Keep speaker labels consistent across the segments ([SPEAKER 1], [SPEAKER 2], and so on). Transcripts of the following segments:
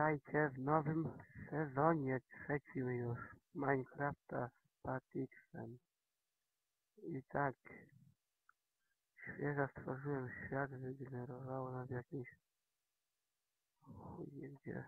[SPEAKER 1] Witajcie w nowym sezonie, trzecim już Minecrafta z Patixem. I tak, świeżo stworzyłem świat, wygenerowało nam jakieś chuj gdzie.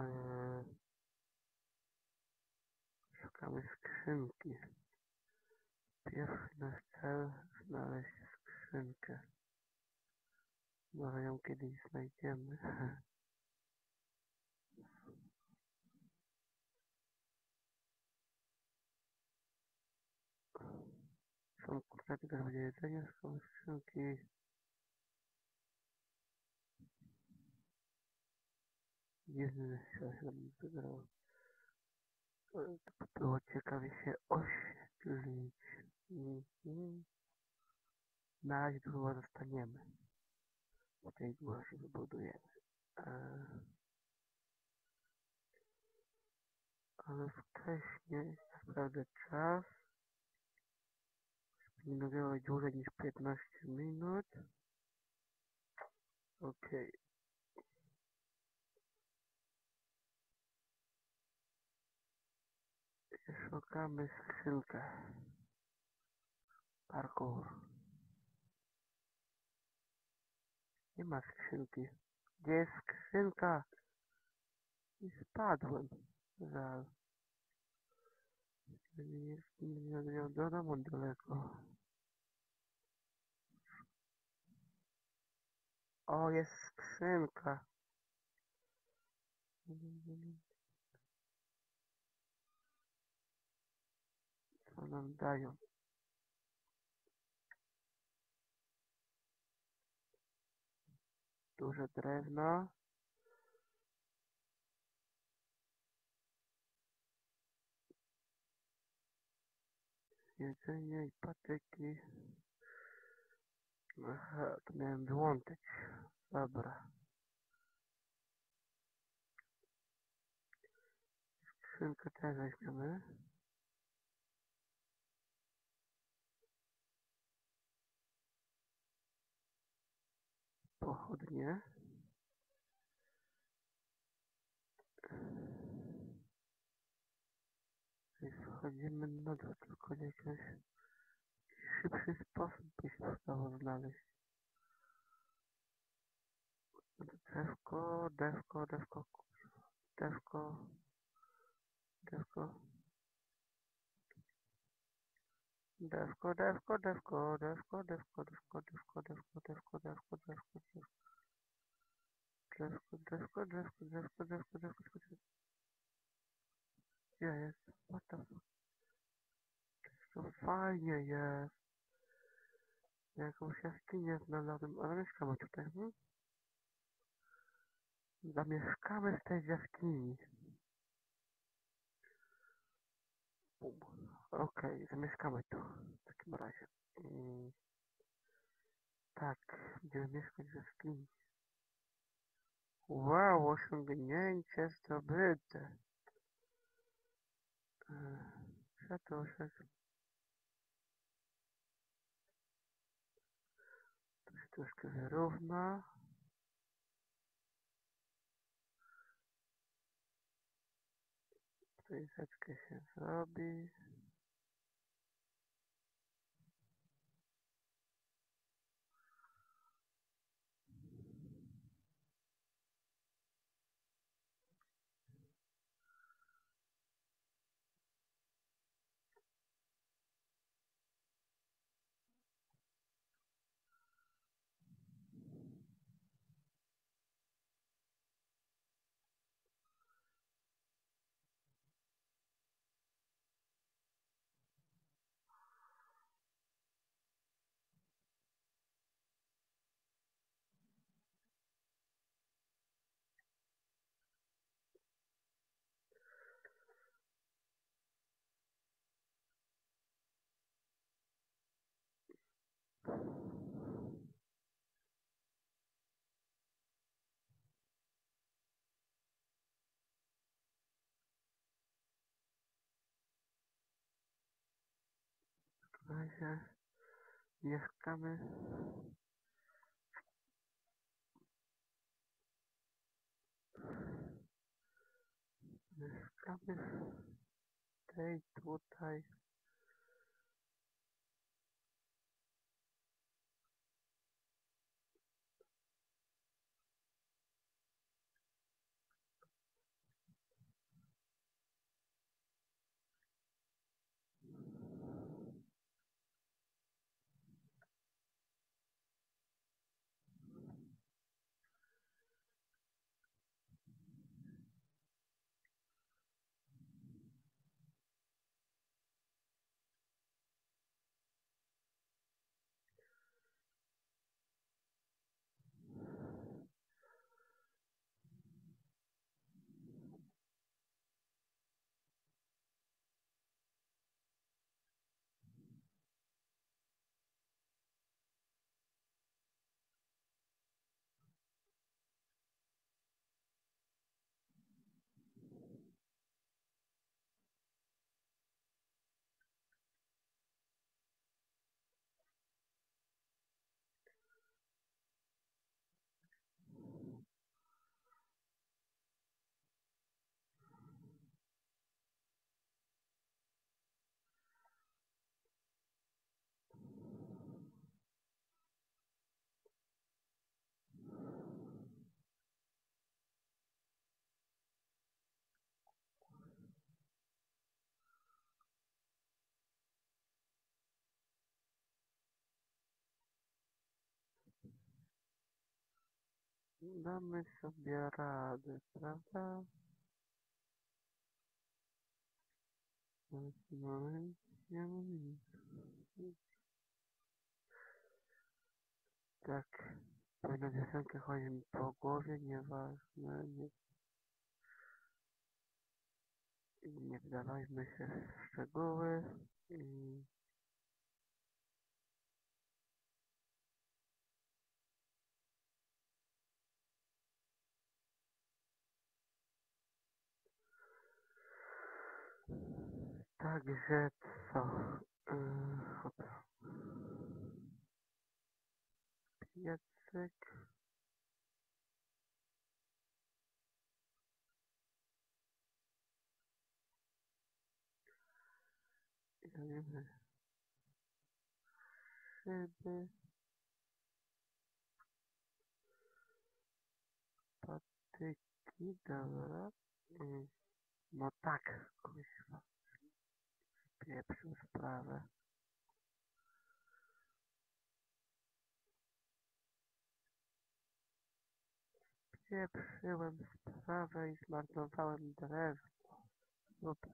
[SPEAKER 1] Eee, szukamy skrzynki. Pierwszy nasz cel znaleźć skrzynkę. Może ją kiedyś znajdziemy. klatkach do jedzenia, schowaj skrzynki. Nie wiem, jak się nam wygrało. Było ciekawie się oświetlić. Na razie zostaniemy. W tej górze się wybudujemy. E, Ale wcześniej naprawdę czas nagrała dłużej niż 15 minut. Okej. Szukamy skrzynkę. Parkour. Nie ma skrzynki. Gdzie jest skrzynka? I spadłem. Żal. Nie jest do domu daleko. O, jest skrzynka. Co nam dają? Duże drewno. Jedzenie i patyki. Aha, to miałem wyłączyć. Dobra. Skrzynkę też weźmiemy. Pochodnie. I wchodzimy na dół, tylko jakiś szybszy sposób by się udało znaleźć. Drzewko, dewko, dewko, kurwa. dewko, dewko. Dewko, dewko, dewko, dewko, dewko, dewko, dewko, dewko, dewko, dewko, dewko, dewko. Drzewko, drzewko, drzewko, drzewko, drzewko, drzewko, drzewko. Gdzie jest? What the fuck? To fajnie jest. Jakąś jaskinię znalazłem, ale mieszkamy tutaj, hmm? Zamieszkamy w tej jaskini. Okej, zamieszkamy tu. W takim razie. Mm. Tak, będziemy mieszkać w jaskini. Wow, osiągnięcie zdobyte. Eee, Co to osiągnięcie? To się troszkę wyrówna. Tutaj setkę się zrobi. že jeskami jeskami teď tady Damy sobie radę, prawda? W tym momencie. Tak, pewną piosenkę chodzi mi po głowie, nieważne, nie, nie wdawajmy się w szczegóły. I Także co? Yy, dobra. Szyby. Patyki, dobra. Yy, no tak, kuźwa. Pieprzył sprawę. Pieprzyłem sprawę i zmarnowałem drewno. Super,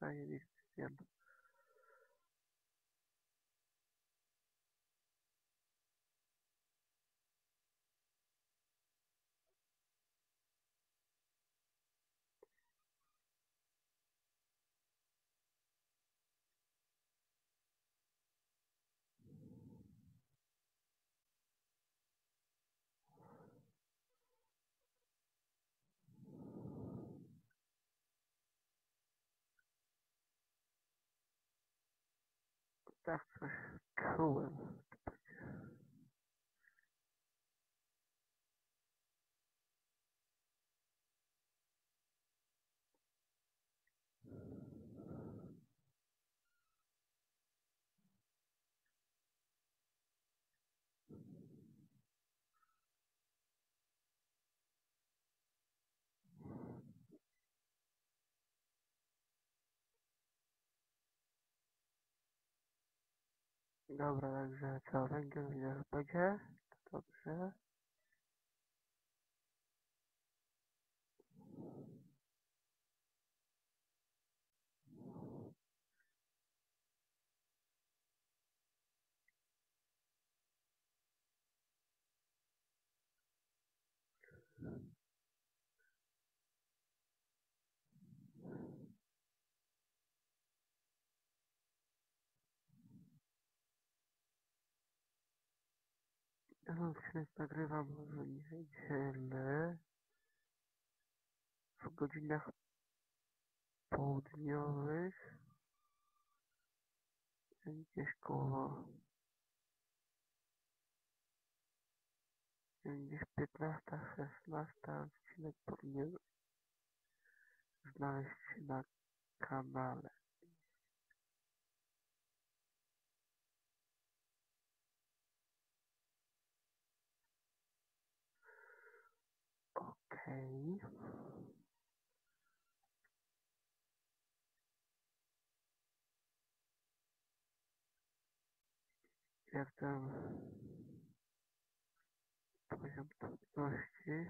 [SPEAKER 1] zajebiście wiem. Tak Dobra, także co, węgiel widzę, że będzie? Dobrze. Odcinek nagrywam w niedzielę w godzinach południowych. Gdzieś koło gdzieś 15-16 odcinek powinien znaleźć się na kanale. Jak ten poziom trudności?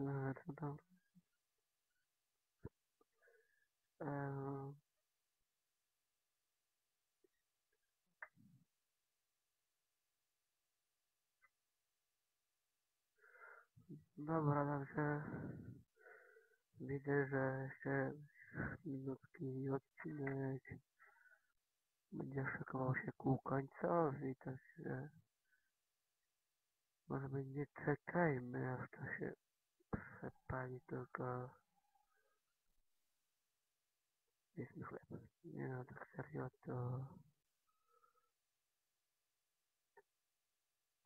[SPEAKER 1] No, to dobra. Eee, Dobra, także widzę, że jeszcze minutki odcinek będzie szykował się ku końcowi, także może nie czekajmy, aż to się przepali, tylko jedźmy chleb. Nie no, tak serio to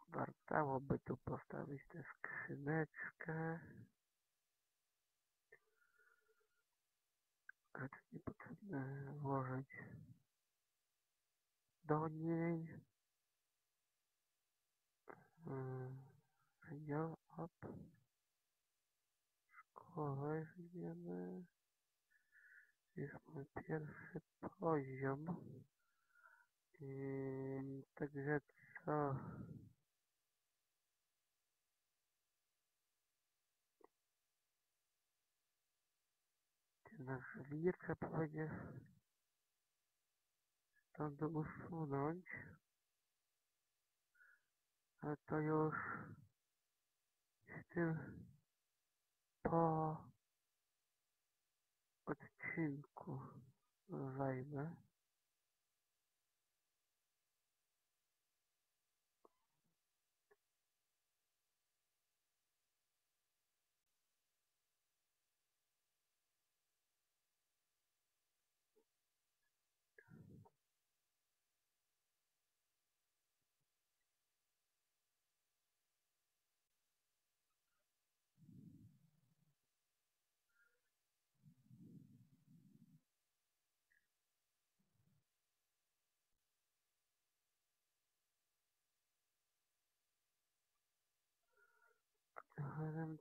[SPEAKER 1] wartałoby tu postawić tę skrzyneczkę. Rzeczy niepotrzebne włożyć do niej. Wydział, op. Weźmiemy. Już mamy pierwszy poziom. I także co? Ten nasz wir trzeba będzie stąd usunąć. Ale to już z tym po odcinku zajmę. Ale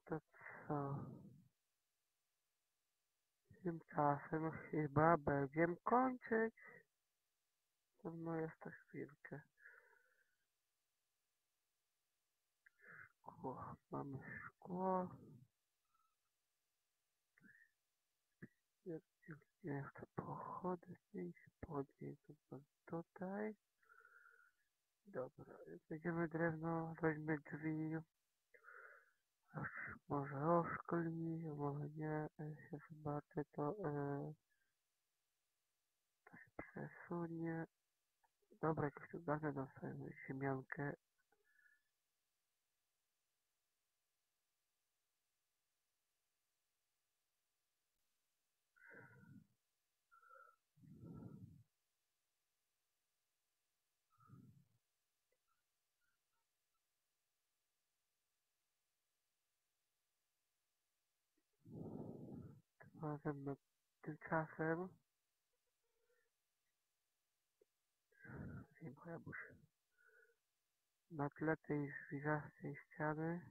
[SPEAKER 1] to co? Tymczasem chyba będziemy kończyć. No jeszcze chwilkę. Szkło. Mamy szkło. Jeszcze pochody gdzieś podnieść tutaj. Dobra, będziemy drewno, weźmy drzwi. Może oszkli, może nie, e, się zobaczy to, e, to się przesunie. Dobra, jakoś tu dane na swoją ziemiankę. Razem nad tymczasem. Dziękuję, Busz. Na tle tej zwiżastej ściany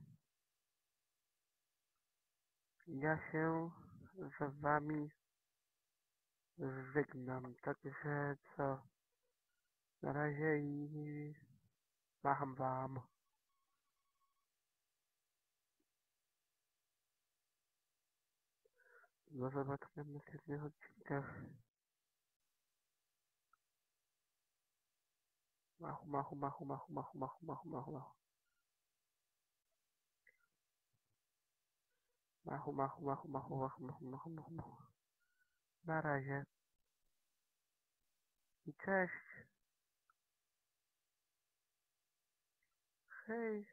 [SPEAKER 1] ja się z wami żegnam. Także co? Na razie i macham wam. Do zobaczenia w następnych odcinkach. Machu, machu, machu, machu, machu, machu, machu, machu, machu. Machu, machu, machu, machu, machu, machu, machu, machu, machu. Na razie. I cześć. Hej.